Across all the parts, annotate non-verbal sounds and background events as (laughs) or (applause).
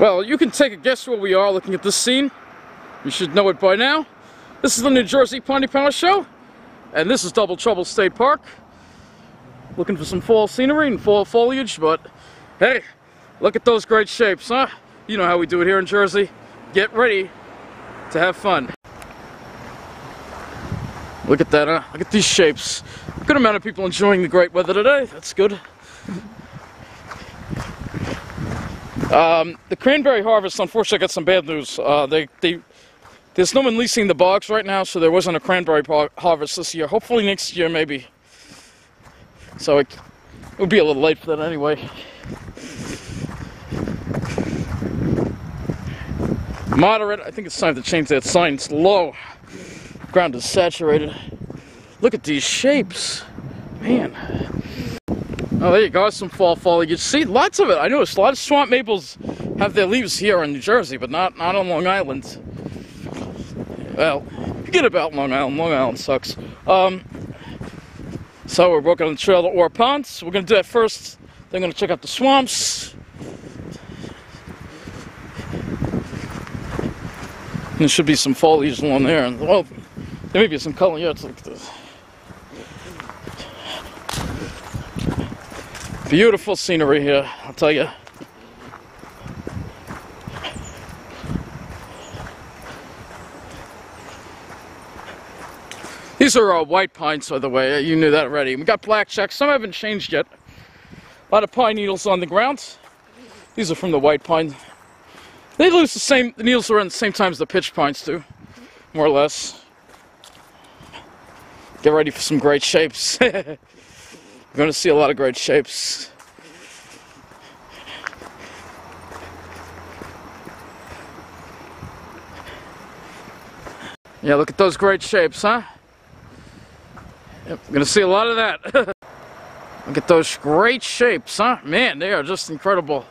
Well, you can take a guess where we are looking at this scene. You should know it by now. This is the New Jersey Piney Power Show, and this is Double Trouble State Park. Looking for some fall scenery and fall foliage, but hey, look at those great shapes, huh? You know how we do it here in Jersey. Get ready to have fun. Look at that, huh? Look at these shapes. Good amount of people enjoying the great weather today. That's good. Um, the cranberry harvest, unfortunately, got some bad news. Uh, they, they, there's no one leasing the bogs right now, so there wasn't a cranberry harvest this year. Hopefully next year, maybe. So it, it would be a little late for that anyway. Moderate, I think it's time to change that sign. It's low. Ground is saturated. Look at these shapes. Man. Oh, there you go, some fall foliage. You see, lots of it. I noticed a lot of swamp maples have their leaves here in New Jersey, but not, not on Long Island. Well, forget about Long Island. Long Island sucks. Um, so we're walking on the trail to Ore Ponds. We're going to do that first. Then we're going to check out the swamps. And there should be some foliage along there. And, well, there may be some color. Yeah, it's like this. Beautiful scenery here, I'll tell you. These are uh, white pines, by the way. You knew that already. We got blackjacks. Some haven't changed yet. A lot of pine needles on the ground. These are from the white pine. They lose the same. The needles around the same time as the pitch pines do, more or less. Get ready for some great shapes. (laughs) We're going to see a lot of great shapes. Yeah, look at those great shapes, huh? Yep, we're going to see a lot of that. (laughs) look at those great shapes, huh? Man, they are just incredible.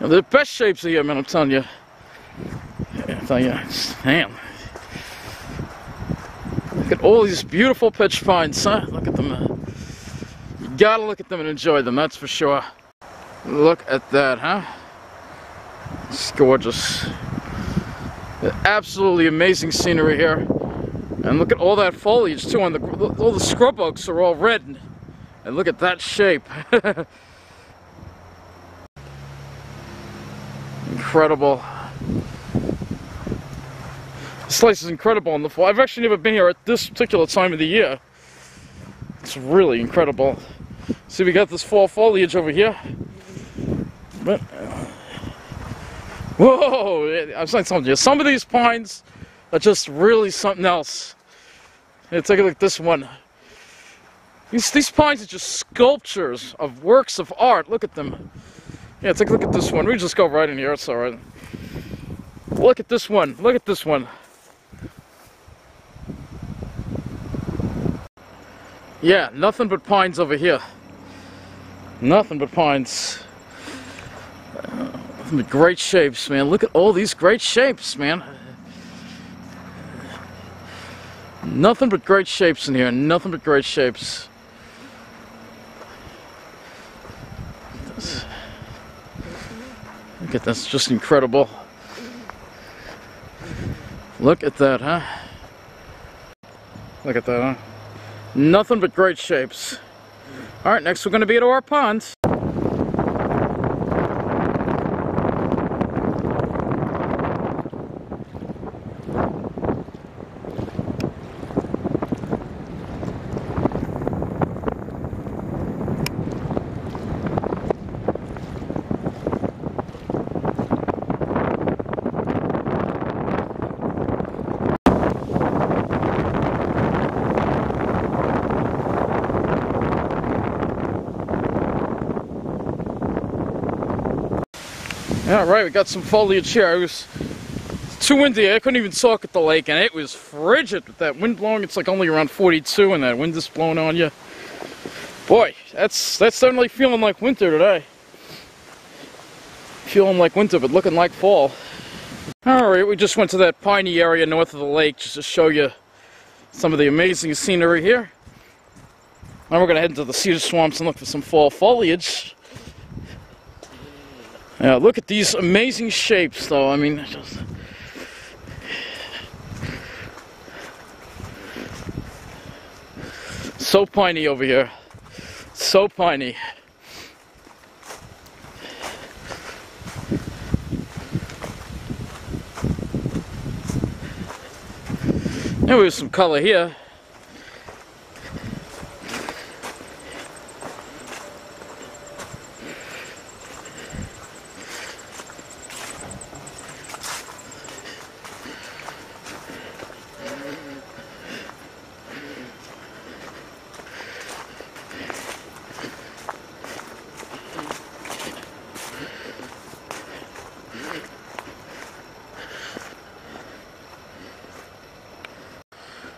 You know, they're the best shapes of here, man, I'm telling you. Yeah, I'm telling you, damn. Look at all these beautiful pitch pines, huh? Look at them. Gotta look at them and enjoy them, that's for sure. Look at that, huh? It's gorgeous. Absolutely amazing scenery here. And look at all that foliage too. On the all the scrub oaks are all red. And look at that shape. (laughs) incredible. This place is incredible in the fall. I've actually never been here at this particular time of the year. It's really incredible. See, we got this fall foliage over here. But, uh, whoa! I was saying something. Some of these pines are just really something else. Here, take a look at this one. These, these pines are just sculptures of works of art. Look at them. Yeah, take a look at this one. We just go right in here. It's all right. Look at this one. Look at this one. Yeah, nothing but pines over here. Nothing but pines. Uh, great shapes, man. Look at all these great shapes, man. Nothing but great shapes in here. Nothing but great shapes. Look at this. Just incredible. Look at that, huh? Look at that, huh? Nothing but great shapes. Alright, next we're going to be at Ore Ponds. All right, we got some foliage here. It was too windy. I couldn't even talk at the lake, and it was frigid with that wind blowing. It's like only around 42, and that wind is blowing on you. Boy, that's that's certainly feeling like winter today. Feeling like winter, but looking like fall. All right, we just went to that piney area north of the lake just to show you some of the amazing scenery here. Now we're going to head into the cedar swamps and look for some fall foliage. Yeah, look at these amazing shapes, though. I mean, just. So piney over here. So piney. There was some color here.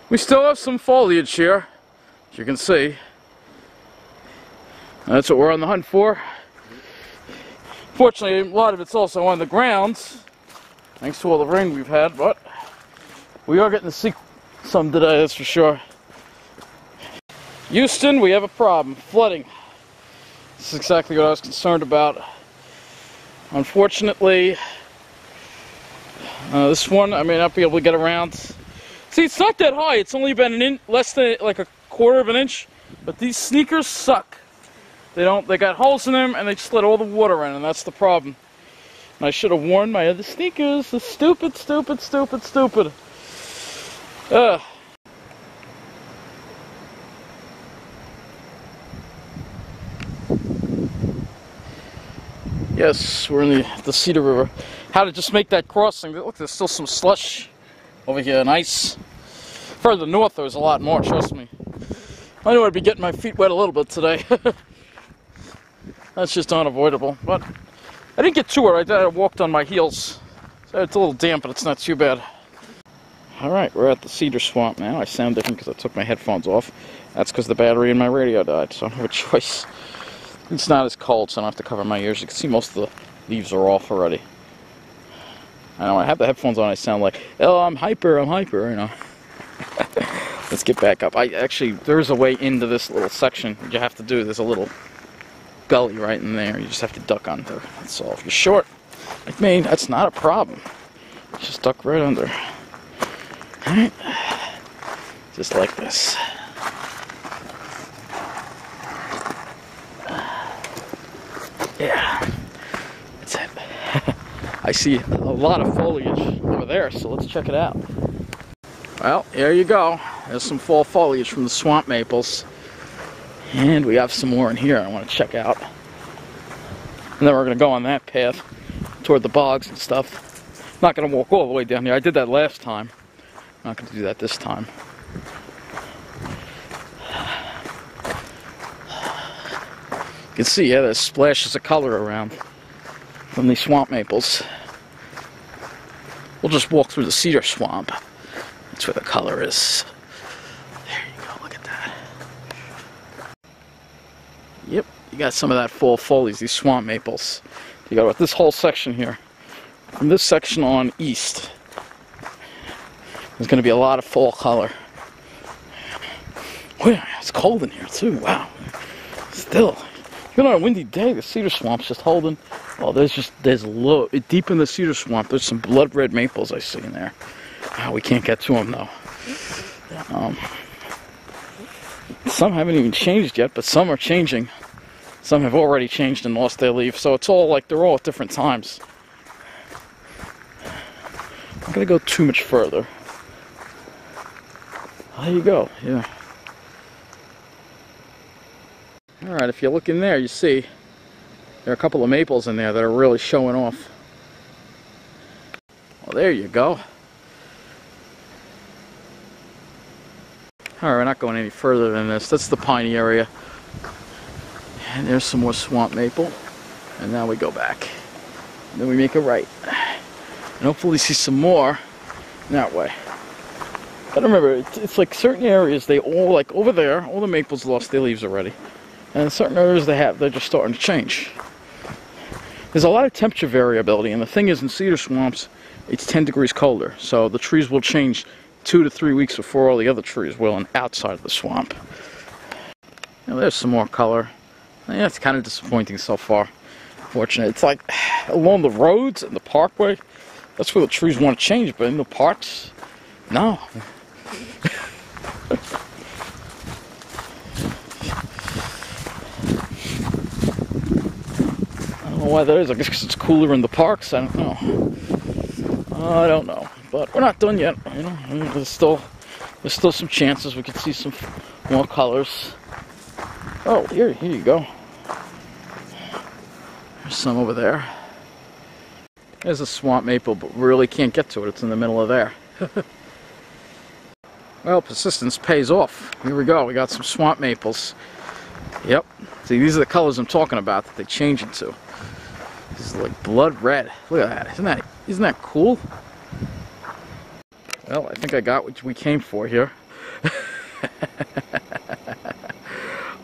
We still have some foliage here, as you can see. That's what we're on the hunt for. Fortunately, a lot of it's also on the grounds, thanks to all the rain we've had, but we are getting to see some today, that's for sure. Houston, we have a problem. Flooding. This is exactly what I was concerned about. Unfortunately, uh, this one I may not be able to get around. See, it's not that high. It's only been an inch, less than like a quarter of an inch. But these sneakers suck. They don't. They got holes in them, and they just let all the water in, and that's the problem. And I should have worn my other sneakers. Stupid, stupid, stupid, stupid. Ugh. Yes, we're in the, the Cedar River. How to just make that crossing. Look, there's still some slush over here and ice. Further north, there's a lot more, trust me. I knew I'd be getting my feet wet a little bit today. (laughs) That's just unavoidable. But I didn't get too wet. I, I walked on my heels. So it's a little damp, but it's not too bad. Alright, we're at the Cedar Swamp now. I sound different because I took my headphones off. That's because the battery in my radio died, so I don't have a (laughs) choice. It's not as cold, so I don't have to cover my ears. You can see most of the leaves are off already. I know I have the headphones on, I sound like, oh, I'm hyper, I'm hyper, you know. (laughs) Let's get back up. I actually, there's a way into this little section you have to do. There's a little gully right in there. You just have to duck under. That's all. If you're short, like me, that's not a problem. Just duck right under. Alright? Just like this. Yeah. That's it. I see a lot of foliage over there, so let's check it out. Well, here you go. There's some fall foliage from the swamp maples. And we have some more in here I want to check out. And then we're going to go on that path toward the bogs and stuff. not going to walk all the way down here. I did that last time. not going to do that this time. You can see, yeah, there's splashes of color around from these swamp maples. We'll just walk through the cedar swamp. That's where the color is. There you go, look at that. Yep, you got some of that fall foliage, these swamp maples. You got this whole section here. From this section on east, there's going to be a lot of fall color. Yeah, it's cold in here too, wow. Still, even on a windy day, the cedar swamp's just holding. Oh, there's just, there's a low, deep in the cedar swamp, there's some blood red maples I see in there. Oh, we can't get to them though. Um, some haven't even changed yet, but some are changing. Some have already changed and lost their leaf, so it's all like they're all at different times. I'm not gonna go too much further. There you go, yeah. Alright, if you look in there, you see there are a couple of maples in there that are really showing off. Well, there you go. Alright, we're not going any further than this. That's the piney area. And there's some more swamp maple. And now we go back. And then we make a right. And hopefully see some more that way. But remember, it's, it's like certain areas, they all, like over there, all the maples lost their leaves already. And certain areas they have, they're just starting to change. There's a lot of temperature variability, and the thing is, in cedar swamps, it's 10 degrees colder, so the trees will change two to three weeks before all the other trees will, and outside of the swamp. Now there's some more color. Yeah, it's kind of disappointing so far. unfortunate. It's like (sighs) along the roads and the parkway, that's where the trees want to change, but in the parks, no. (laughs) know why that is. I guess because it's cooler in the parks. I don't know. Uh, I don't know. But we're not done yet. You know, there's still there's still some chances we could see some more colors. Oh, here, here you go. There's some over there. There's a swamp maple, but we really can't get to it. It's in the middle of there. (laughs) well, persistence pays off. Here we go. We got some swamp maples. Yep. See, these are the colors I'm talking about that they change into. This is like blood red. Look at that. Isn't that isn't that cool? Well, I think I got what we came for here. (laughs)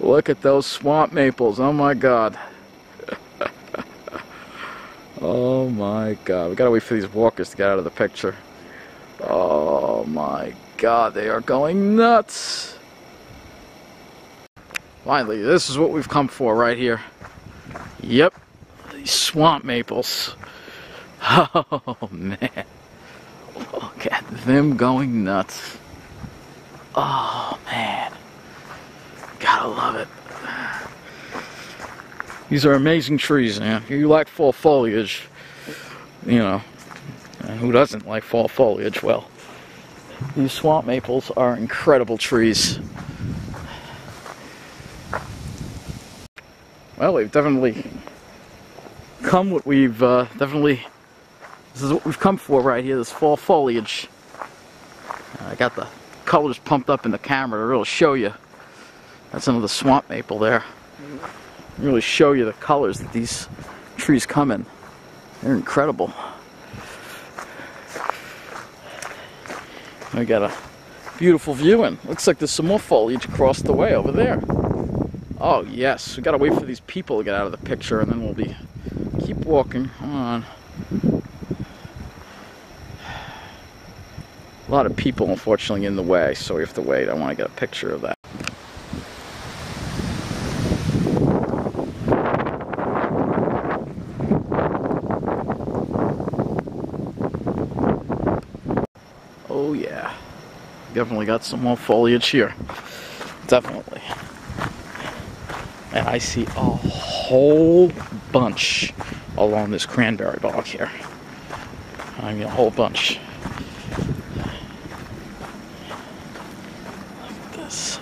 Look at those swamp maples. Oh my god. (laughs) oh my god. We gotta wait for these walkers to get out of the picture. Oh my god, they are going nuts. Finally, this is what we've come for right here. Yep, swamp maples. (laughs) Oh man. Look at them going nuts. Oh man. Gotta love it. These are amazing trees, man. If you like fall foliage, you know, who doesn't like fall foliage? Well, these swamp maples are incredible trees. Well, we've definitely come what we've uh, definitely this is what we've come for right here, this fall foliage. I got the colors pumped up in the camera to really show you. That's another swamp maple there. Really show you the colors that these trees come in. They're incredible. I got a beautiful view and looks like there's some more foliage across the way over there. Oh yes, we gotta wait for these people to get out of the picture and then we'll be keep walking. Come on. A lot of people, unfortunately, in the way, so we have to wait. I want to get a picture of that. Oh yeah, definitely got some more foliage here. Definitely. And I see a whole bunch along this cranberry bog here. I mean a whole bunch. This.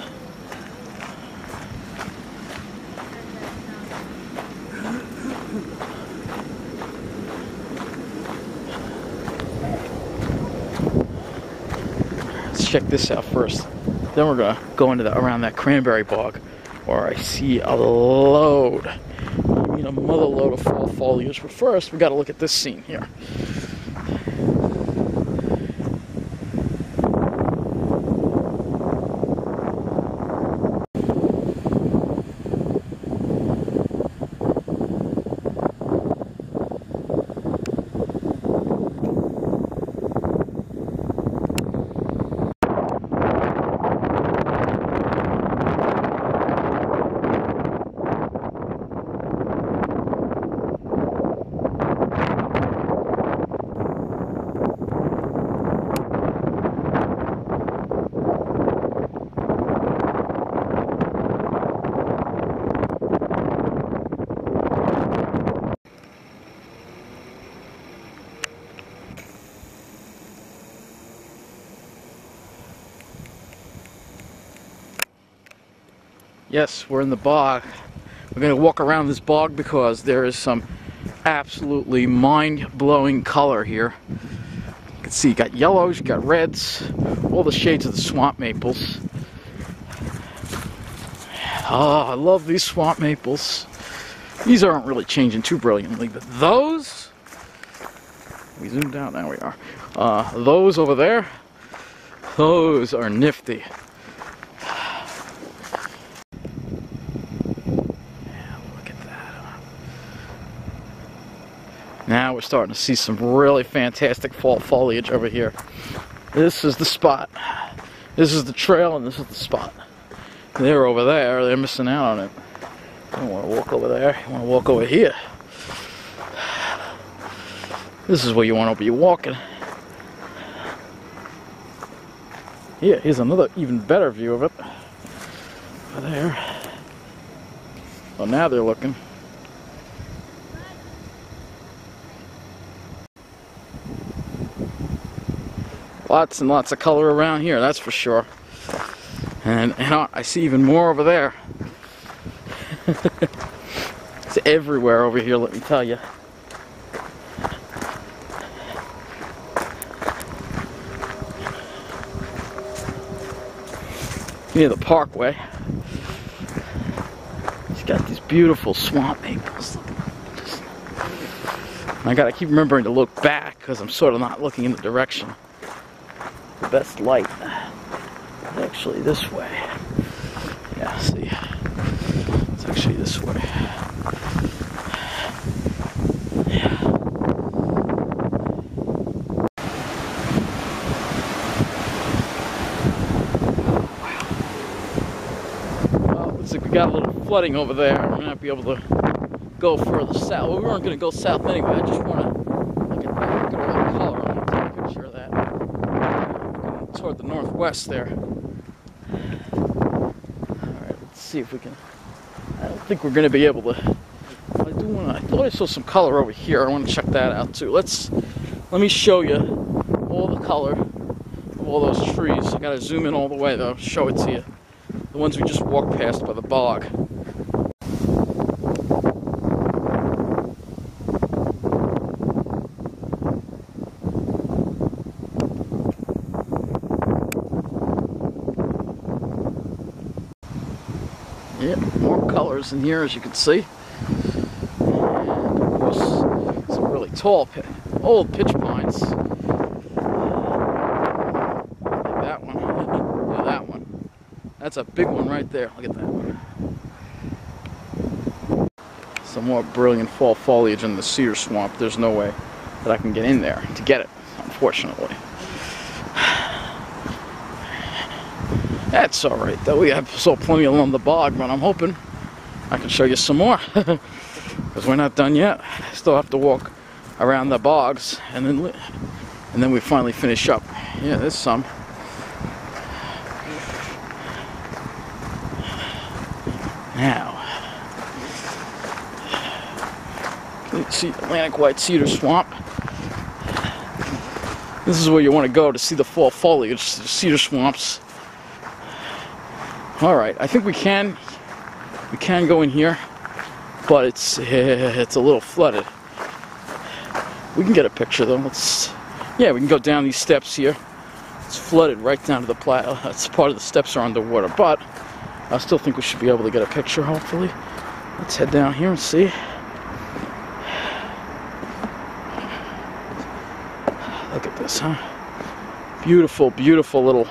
Let's check this out first. Then we're gonna go into the around that cranberry bog where I see a load. A mother load of fall foliage. But first we gotta look at this scene here. Yes, we're in the bog. We're going to walk around this bog because there is some absolutely mind-blowing color here. You can see you got yellows, you got reds, all the shades of the swamp maples. Oh, I love these swamp maples. These aren't really changing too brilliantly, but those, we zoomed out, now we are. Uh, those over there, those are nifty. Now we're starting to see some really fantastic fall foliage over here. This is the spot. This is the trail and this is the spot. They're over there. They're missing out on it. I don't want to walk over there. I want to walk over here. This is where you want to be walking. Yeah, here's another even better view of it. Over there. Well, now they're looking. Lots and lots of color around here, that's for sure. And, and I see even more over there. (laughs) it's everywhere over here, let me tell you. Near the parkway. It's got these beautiful swamp maples. I gotta keep remembering to look back because I'm sort of not looking in the direction. The best light actually this way. Yeah, see. It's actually this way. Yeah. Like we got a little flooding over there. We're gonna be able to go further south. Well, we weren't gonna go south anyway. I just wanna look at that. Look at all the color. I want to take a picture of that. Toward the northwest there see if we can. I don't think we're going to be able to. I do want. I thought I saw some color over here. I want to check that out too. Let's. Let me show you all the color of all those trees. I got to zoom in all the way though. Show it to you. The ones we just walked past by the bog. Yeah, more colors in here as you can see. And of course, some really tall, old pitch pines. Like that one. (laughs) Look at that one. That's a big one right there. Look at that one. Some more brilliant fall foliage in the cedar swamp. There's no way that I can get in there to get it, unfortunately. That's alright though. We have saw plenty along the bog, but I'm hoping I can show you some more. (laughs) Because we're not done yet. Still have to walk around the bogs and then and then we finally finish up. Yeah, there's some. Now, you see Atlantic White Cedar Swamp. This is where you want to go to see the fall foliage, the cedar swamps. All right, I think we can we can go in here, but it's it's a little flooded. We can get a picture though. Let's yeah, we can go down these steps here. It's flooded right down to the plateau. Uh, That's part of the steps are underwater, but I still think we should be able to get a picture. Hopefully, let's head down here and see. Look at this, huh? Beautiful, beautiful little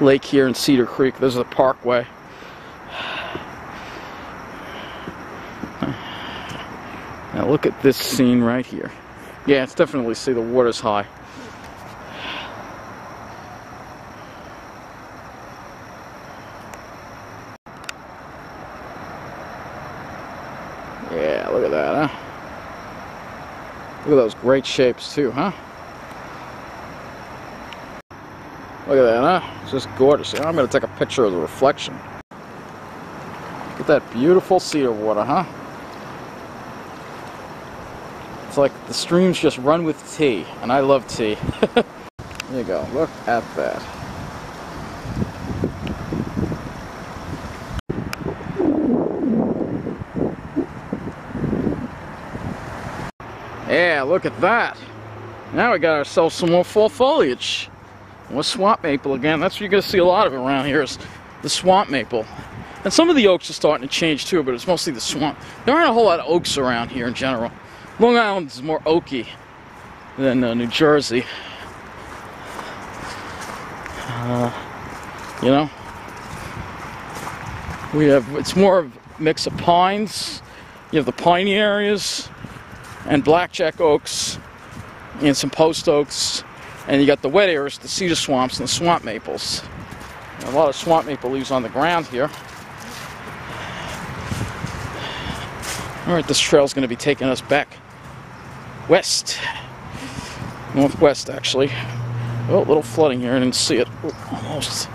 lake here in Cedar Creek. This is the parkway. Now look at this scene right here. Yeah, it's definitely see the water's high. Yeah, look at that, huh? Look at those great shapes too, huh? Look at that, huh? It's just gorgeous. I'm going to take a picture of the reflection. Look at that beautiful cedar water, huh? It's like the streams just run with tea, and I love tea. (laughs) there you go. Look at that. Yeah, look at that. Now we got ourselves some more fall foliage. More swamp maple again. That's what you're going to see a lot of around here is the swamp maple. And some of the oaks are starting to change too, but it's mostly the swamp. There aren't a whole lot of oaks around here in general. Long Island is more oaky than uh, New Jersey. Uh, you know, we have it's more of a mix of pines. You have the piney areas and blackjack oaks and some post oaks and you got the wet areas, the cedar swamps and the swamp maples. A lot of swamp maple leaves on the ground here. All right, this trail is going to be taking us back west. Northwest, actually. Oh, a little flooding here. I didn't see it. almost.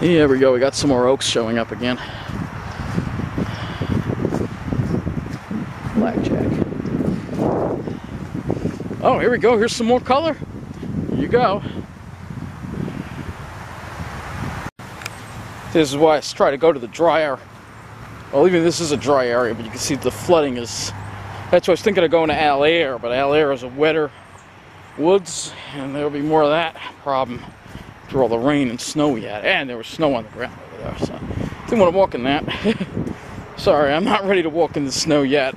Here we go. We got some more oaks showing up again. Blackjack. Oh, here we go. Here's some more color. Here you go. This is why I try to go to the drier. Well, even this is a dry area, but you can see the flooding is. That's why I was thinking of going to Allaire, but Allaire is a wetter woods, and there'll be more of that problem through all the rain and snow we had. And there was snow on the ground over there, so didn't want to walk in that. (laughs) Sorry, I'm not ready to walk in the snow yet.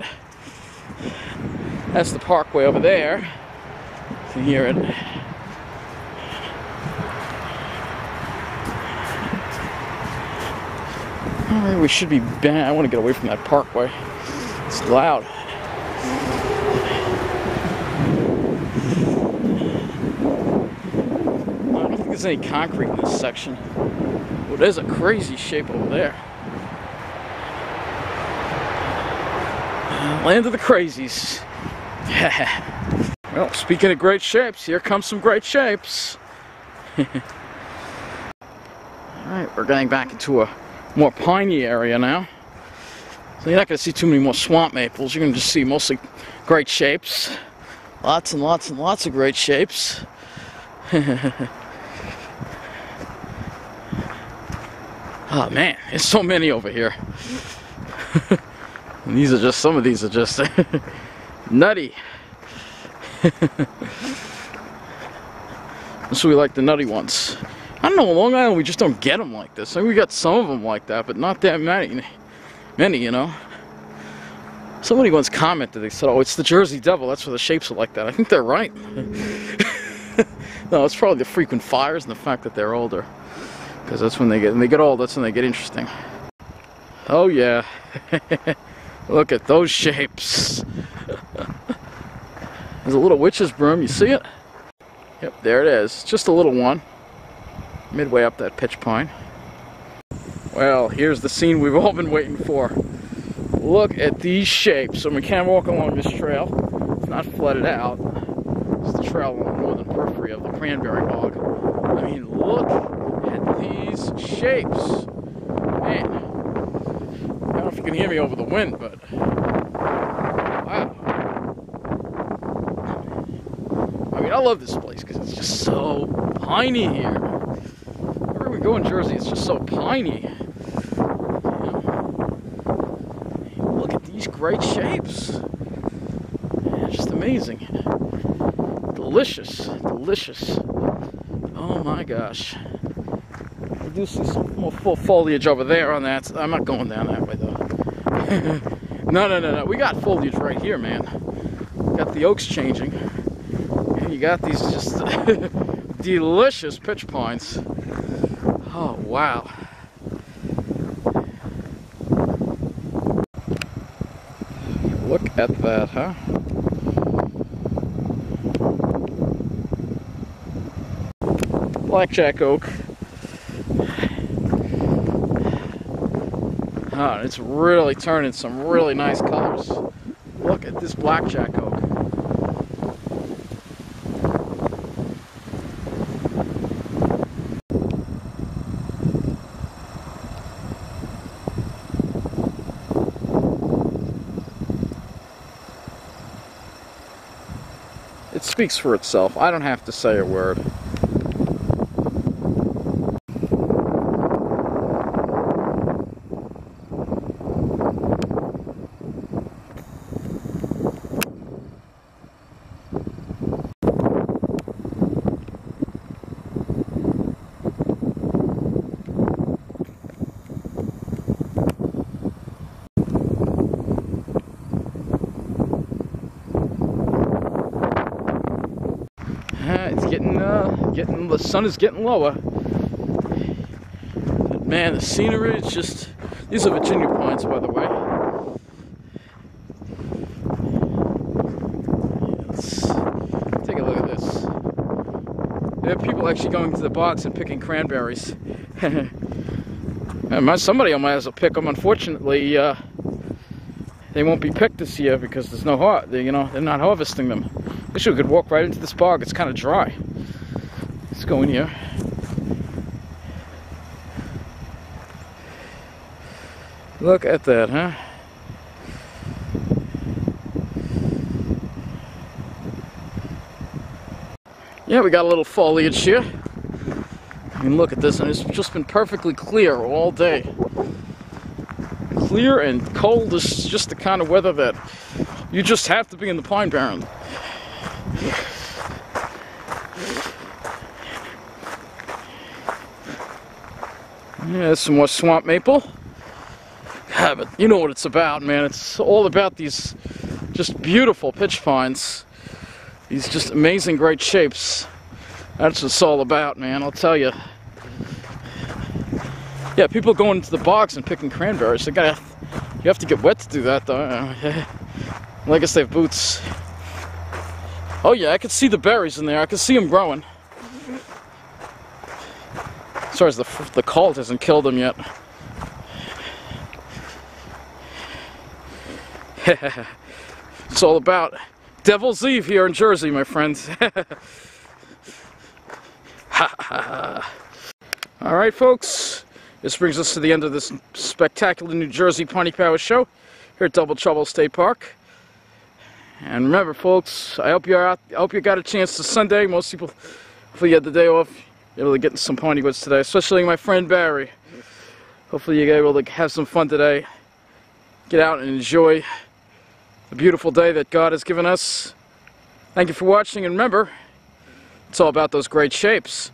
That's the parkway over there. Can hear it. We should be back. I want to get away from that parkway. It's loud. I don't think there's any concrete in this section. Well, there's a crazy shape over there. Land of the crazies. (laughs) well, speaking of great shapes, here comes some great shapes. (laughs) Alright, we're getting back into a more piney area now. So you're not going to see too many more swamp maples. You're going to just see mostly great shapes. Lots and lots and lots of great shapes. (laughs) oh man, there's so many over here. (laughs) these are just, some of these are just nutty. So we like the nutty ones. I don't know, Long Island, we just don't get them like this. I mean, we got some of them like that, but not that many. Many, you know. Somebody once commented, they said, oh, it's the Jersey Devil, that's why the shapes are like that. I think they're right. (laughs) no, it's probably the frequent fires and the fact that they're older. Because that's when they get, when they get old, that's when they get interesting. Oh, yeah. (laughs) Look at those shapes. (laughs) There's a little witch's broom, you see it? Yep, there it is. Just a little one midway up that pitch pine. Well, here's the scene we've all been waiting for. Look at these shapes. So we can walk along this trail. It's not flooded out. It's the trail on the northern periphery of the cranberry bog. I mean, look at these shapes. Man, I don't know if you can hear me over the wind, but wow. I mean, I love this place because it's just so piney here Wherever we go in Jersey, it's just so piney. Look at these great shapes. just amazing. Delicious, delicious. Oh my gosh. I do see some more full foliage over there on that. I'm not going down that way though. (laughs) no, no, no, no. We got foliage right here, man. Got the oaks changing. Got these just (laughs) delicious pitch pines. Oh, wow. Look at that, huh? Blackjack oak. Oh, it's really turning some really nice colors. Look at this blackjack oak. It speaks for itself. I don't have to say a word. Getting the sun is getting lower. But man, the scenery is just these are Virginia pines, by the way. Take a look at this. There are people actually going to the box and picking cranberries. (laughs) somebody might as well pick them. Unfortunately, uh, they won't be picked this year because there's no har they, you know they're not harvesting them. Wish we could walk right into this bog. It's kind of dry. Let's go in here. Look at that, huh? Yeah, we got a little foliage here. I mean, look at this, and it's just been perfectly clear all day. Clear and cold is just the kind of weather that you just have to be in the Pine Barren. Yeah, some more swamp maple. Yeah, but you know what it's about, man. It's all about these just beautiful pitch pines. These just amazing, great shapes. That's what it's all about, man. I'll tell you. Yeah, people going into the bogs and picking cranberries. They gotta, you have to get wet to do that, though. Uh, well, I guess they have boots. Oh yeah, I could see the berries in there. I could see them growing. As far as the the cold hasn't killed them yet. (laughs) it's all about Devil's Eve here in Jersey, my friends. (laughs) all right, folks. This brings us to the end of this spectacular New Jersey Piney Power show here at Double Trouble State Park. And remember, folks, I hope you're out. I hope you got a chance to Sunday. Most people, hopefully, you had the day off. Able to get some piney woods today, especially my friend Barry. Hopefully, you're able to have some fun today. Get out and enjoy the beautiful day that God has given us. Thank you for watching, and remember, it's all about those great shapes.